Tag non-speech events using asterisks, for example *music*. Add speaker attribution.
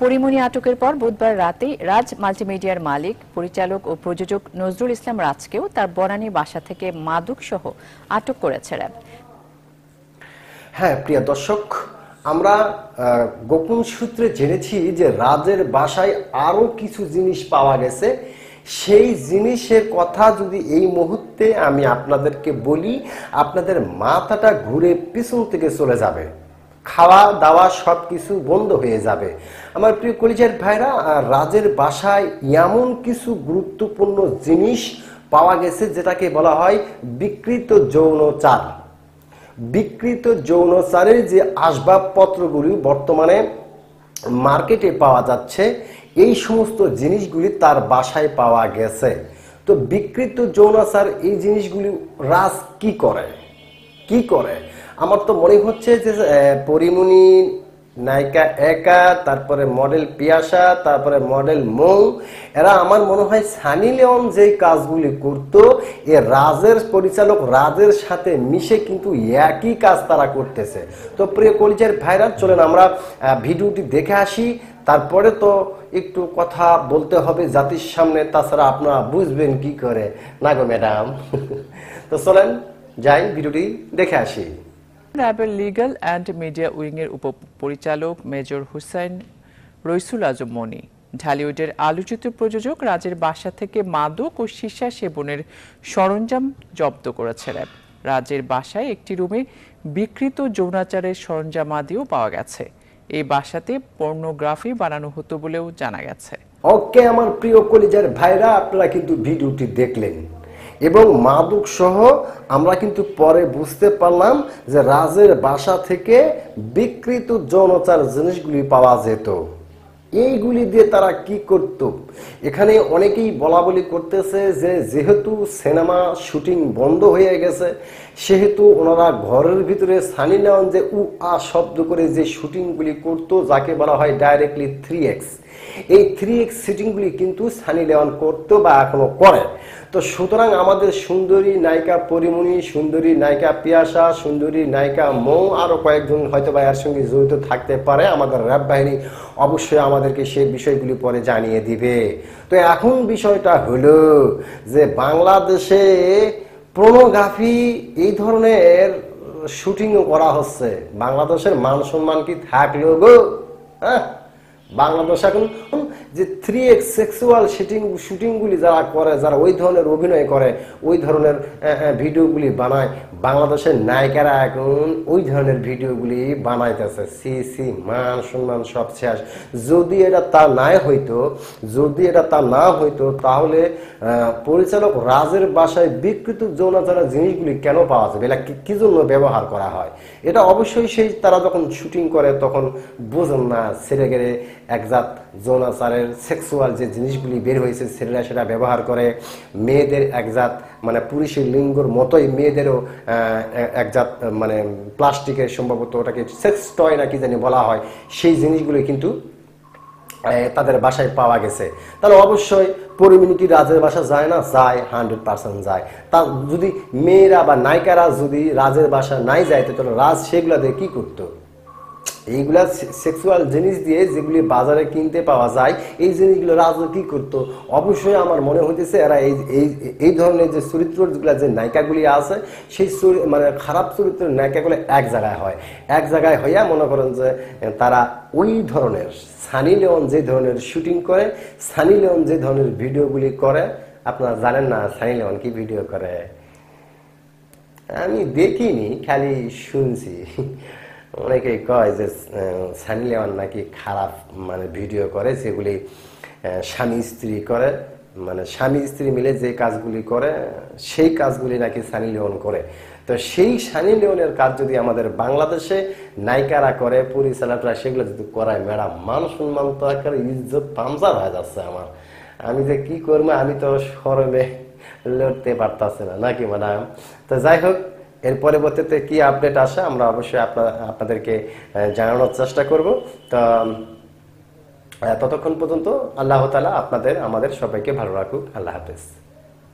Speaker 1: পরিমণি আটকের পর বুধবার রাতে রাজ মাল্টিমিডিয়ার মালিক, পরিচালক ও প্রযোজক নজরুল ইসলাম রাজকেও তার বনানী বাসা থেকে মাদক সহ আটক করেছে র্যাব।
Speaker 2: হ্যাঁ প্রিয় দর্শক, আমরা গোপন সূত্রে জেনেছি যে রাজের বাসায় আরও কিছু জিনিস পাওয়া গেছে। সেই জিনিসের কথা যদি এই মুহূর্তে আমি আপনাদেরকে বলি, আপনাদের মাথাটা ঘুরে পিছন থেকে চলে যাবে। খাওয়া, দাওয়া সব কিছু বন্ধ হয়ে যাবে। আমার প্রিয় কলিজার ভাইরা, রাজের বাসায় এমন কিছু গুরুত্বপূর্ণ জিনিস পাওয়া গেছে যেটাকে বলা হয় বিকৃত যৌনচার বিকৃত যৌনচারের যে আসবাবপত্রগুলি বর্তমানে মার্কেটে পাওয়া যাচ্ছে, এই সমস্ত জিনিসগুলি তার বাসায় পাওয়া গেছে। তো বিকৃত যৌনাচার এই জিনিসগুলি রাজ কি করে? কি করে? আমার তো মনে হচ্ছে যে পরিমণি, নায়িকা একা, তারপরে মডেল পিয়াসা, তারপরে মডেল মৌ, এরা আমার মনে হয় সানি লিওন যে কাজগুলি করতো, এ রাজের পরিচালক রাজের সাথে মিশে কিন্তু একই কাজ তারা করতেছে। তো প্রিয় কলিজের ভাইরাল চলেন আমরা ভিডিওটি দেখে আসি। তারপরে তো একটু কথা বলতে হবে জাতির সামনে, তাছাড়া আপনারা বুঝবেন কি করে। না গো ম্যাডাম? *laughs* তো চলেন। যাই ভিডিওটি দেখে আসি।
Speaker 1: র্যাবের লিগ্যাল অ্যান্ড মিডিয়া উইংয়ের উপপরিচালক মেজর হুসাইন রইসুল আজম মনি ঢালিউডের আলোচিত প্রযোজক রাজের বাসা থেকে মাদক ও সীসা সেবনের সরঞ্জাম জব্দ করেছে র্যাব। রাজের বাসায় একটি রুমে বিকৃত যৌনাচারের সরঞ্জামাদিও পাওয়া গেছে। এই বাসাতে পর্নোগ্রাফি বানানো হতো বলেও জানা গেছে।
Speaker 2: ওকে আমার প্রিয় কলিজার ভাইরা আপনারা কিন্তু ভিডিওটি দেখলেন। এবং মাদুক সহ আমরা কিন্তু পরে বুঝতে পারলাম যে রাজের বাসা থেকে বিকৃত জনচার জিনিসগুলি পাওয়া যেত। এইগুলি দিয়ে তারা কি করত? এখানে অনেকেই বলা বলি করতেছে যে যেহেতু সিনেমা শুটিং বন্ধ হয়ে গেছে, সেহেতু ওনারা ঘরের ভিতরে সানি লিওন যে উ আ শব্দ করে যে শুটিংগুলি করতো, যাকে বলা হয় ডাইরেক্টলি থ্রি এক্স এই থ্রি এক্স শুটিংগুলি কিন্তু সানি লিওন করতো বা এখনও করে। তো সুতরাং আমাদের সুন্দরী নায়িকা পরিমণি, সুন্দরী নায়িকা পিয়াসা, সুন্দরী নায়িকা মৌ আরও কয়েকজন হয়তো বা এর সঙ্গে জড়িত থাকতে পারে, আমাদের র্যাব বাহিনী অবশ্যই আমাদেরকে সেই বিষয়গুলি পরে জানিয়ে দিবে। তো এখন বিষয়টা হলো যে বাংলাদেশে প্রোনোগ্রাফি এই ধরনের শুটিংও করা হচ্ছে। বাংলাদেশের মান সম্মান কি থাকল গো? হ্যাঁ? বাংলাদেশ এখন যে থ্রি এক্স সেক্সুয়াল শুটিং শুটিংগুলি যারা করে, যারা ওই ধরনের অভিনয় করে, ওই ধরনের ভিডিওগুলি বানায়, বাংলাদেশের নায়িকারা এখন ওই ধরনের ভিডিওগুলি বানাইতেছে। সি সি, মান, সম্মান, সব শেষ। যদি এটা তা নাই হইতো, যদি এটা তা না হইতো, তাহলে পরিচালক রাজের বাসায় বিকৃত যৌনাচারের জিনিসগুলি কেন পাওয়া যাবে? এটা কি- কি জন্য ব্যবহার করা হয়? এটা অবশ্যই সেই তারা যখন শুটিং করে, তখন বোঝেন না, ছেড়ে গেলে একজাত যৌনাচারের সেক্সুয়াল যে জিনিসগুলি বের হয়েছে, ছেলেরা সেটা ব্যবহার করে। মেয়েদের একজাত মানে পুরুষের লিঙ্গর মতোই মেয়েদেরও একজাত মানে প্লাস্টিকের সম্ভবত ওটাকে সেক্স টয় না কি জানি বলা হয়, সেই জিনিসগুলি কিন্তু তাদের বাসায় পাওয়া গেছে। তাহলে অবশ্যই পরিমিনি কি রাজের বাসা যায় না? যায় হান্ড্রেড পার্সেন্ট যায়। তা যদি মেয়েরা বা নায়িকারা যদি রাজের বাসা নাই যায়, তাহলে রাজ সেগুলা দিয়ে কি করতো? এইগুলা সেক্সুয়াল জিনিস দিয়ে যেগুলি বাজারে কিনতে পাওয়া যায়, এই জিনিসগুলো রাজ কি করতো? অবশ্যই আমার মনে হইতেছে এরা এই এই এই ধরনের যে চরিত্রগুলো যে নায়িকাগুলি আছে, সেই মানে খারাপ চরিত্রের নায়িকাগুলো এক জায়গায় হয়। এক জায়গায় হইয়া মনে করেন যে তারা ওই ধরনের সানি লিওন যে ধরনের শুটিং করে, সানি লিওন যে ধরনের ভিডিওগুলি করে, আপনারা জানেন না সানি লিওন কি ভিডিও করে? আমি দেখিনি, খালি শুনছি। অনেকেই কয় যে সানি লিওন নাকি খারাপ মানে ভিডিও করে আহ, স্বামী স্ত্রী করে মানে স্বামী স্ত্রী মিলে যে কাজগুলি করে সেই কাজগুলি নাকি সানি লিওন করে। তো সেই সানি লিওনের কাজ যদি আমাদের বাংলাদেশে নায়িকারা করে পরিচালকরা সেগুলো যদি করায় ম্যাডাম মান সম্মান তো একেবারে ইজ্জত পামজার হয়ে যাচ্ছে আমার। আমি যে কি করব আমি তো শরমে লড়তে পারতাছে না নাকি ম্যাডাম? তো যাই হোক এর পরবর্তীতে কি আপডেট আসে, আমরা অবশ্যই আপনাদেরকে জানানোর চেষ্টা করব। তা ততক্ষণ পর্যন্ত আল্লাহ তালা আপনাদের, আমাদের সবাইকে ভালো রাখুক। আল্লাহ হাফেজ।